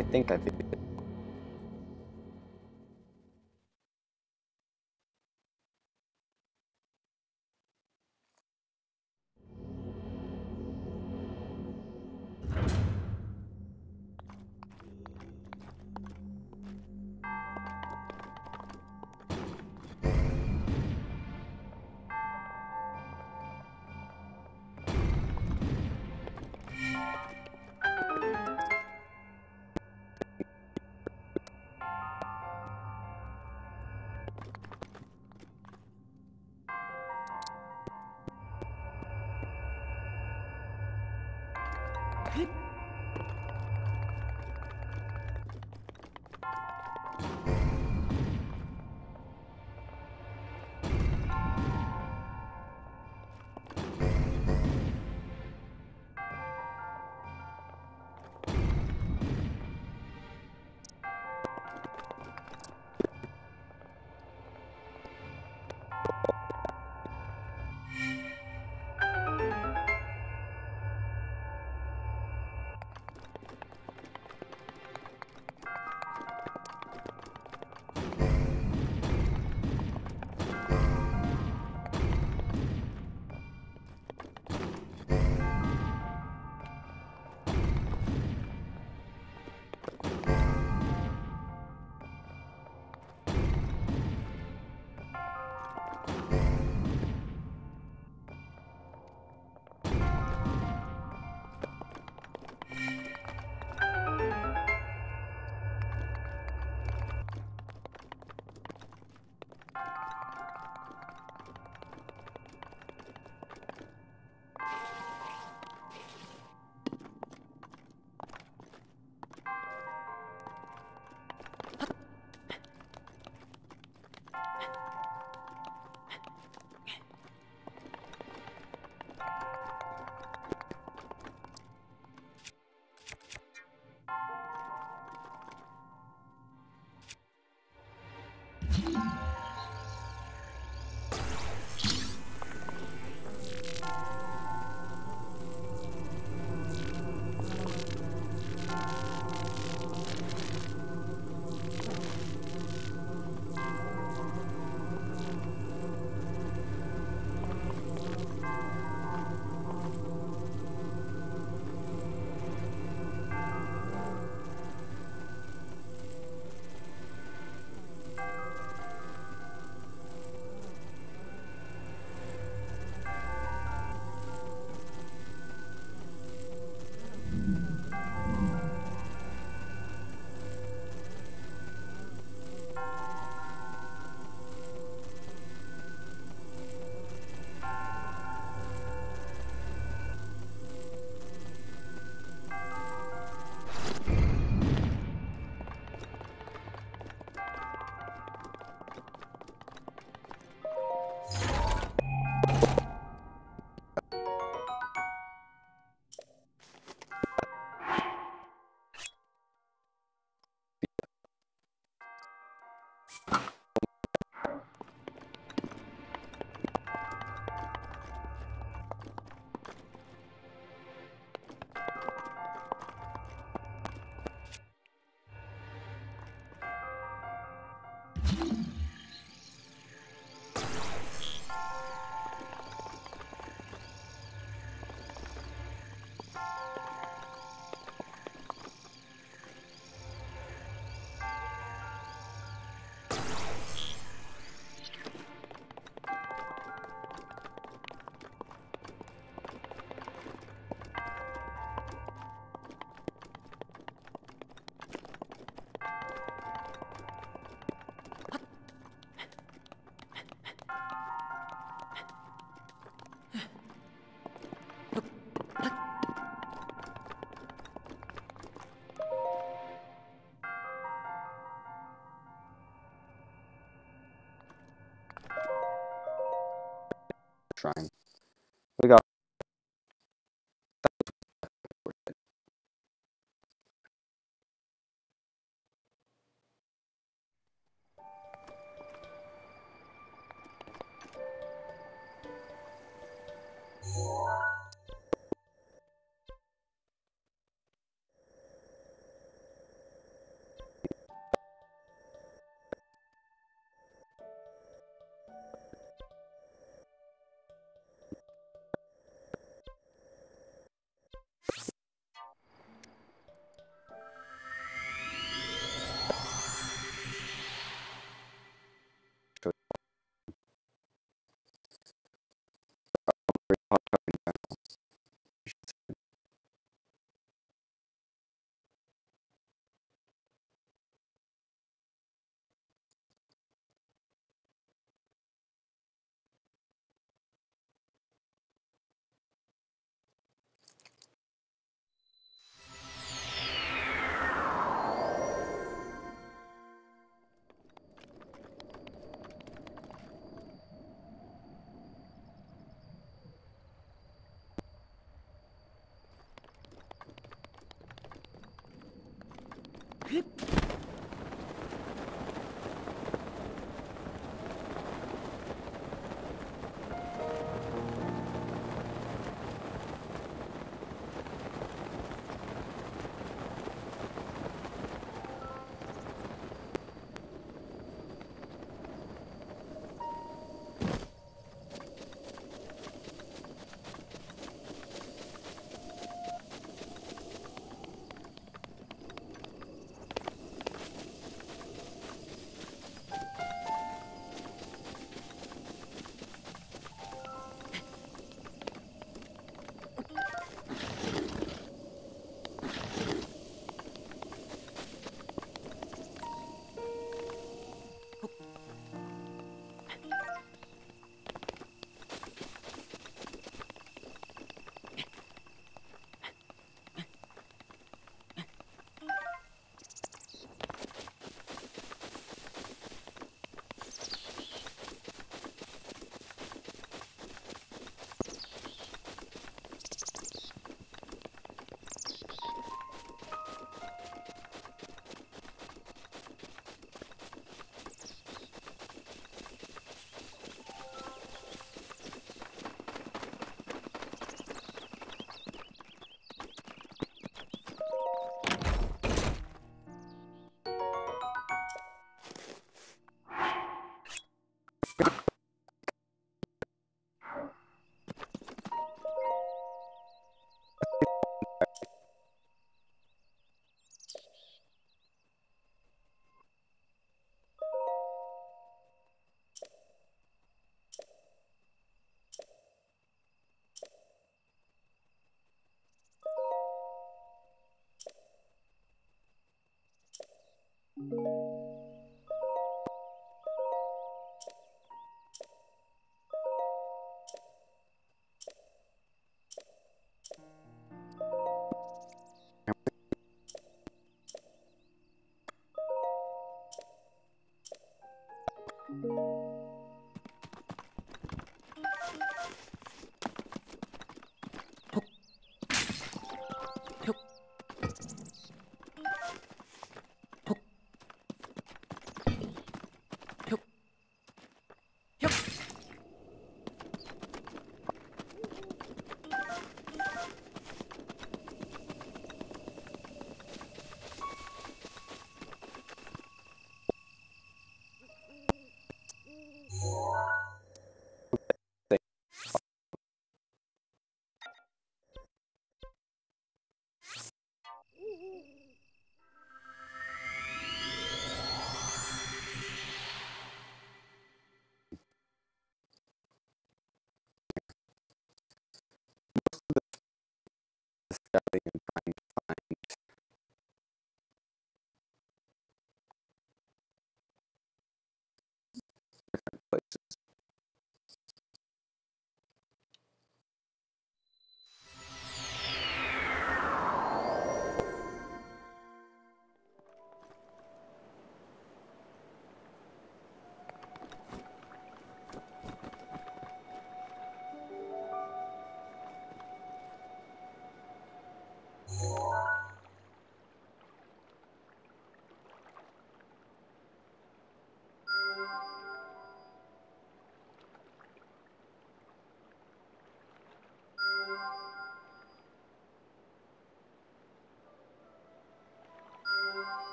I think I figured trying. We got Yeah.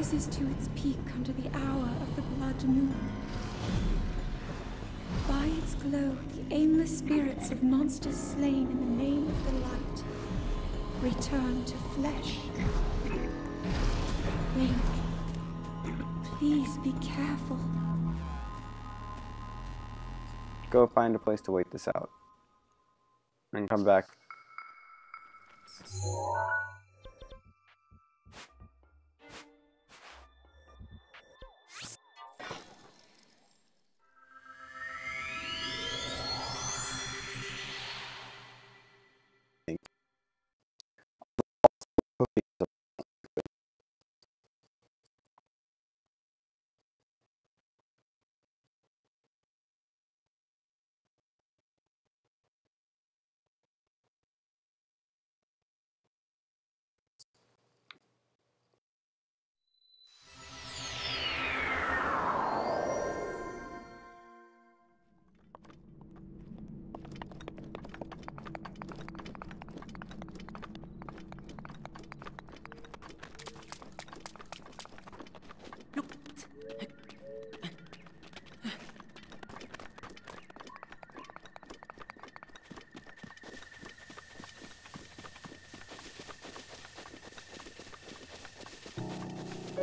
Rises to its peak under the hour of the blood moon. By its glow, the aimless spirits of monsters slain in the name of the light return to flesh. Link, please be careful. Go find a place to wait this out. And come back.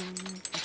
Mm-hmm.